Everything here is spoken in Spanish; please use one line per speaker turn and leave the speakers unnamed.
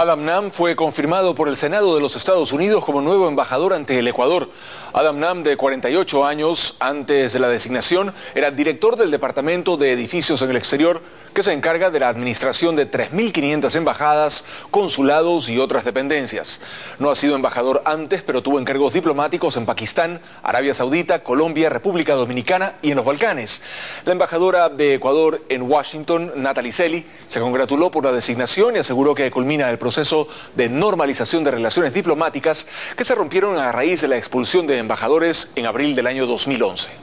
Adam Nam fue confirmado por el Senado de los Estados Unidos como nuevo embajador ante el Ecuador. Adam Nam, de 48 años, antes de la designación, era director del Departamento de Edificios en el Exterior, que se encarga de la administración de 3.500 embajadas, consulados y otras dependencias. No ha sido embajador antes, pero tuvo encargos diplomáticos en Pakistán, Arabia Saudita, Colombia, República Dominicana y en los Balcanes. La embajadora de Ecuador en Washington, Natalie Selly, se congratuló por la designación y aseguró que culmina el proceso de normalización de relaciones diplomáticas que se rompieron a raíz de la expulsión de embajadores en abril del año 2011.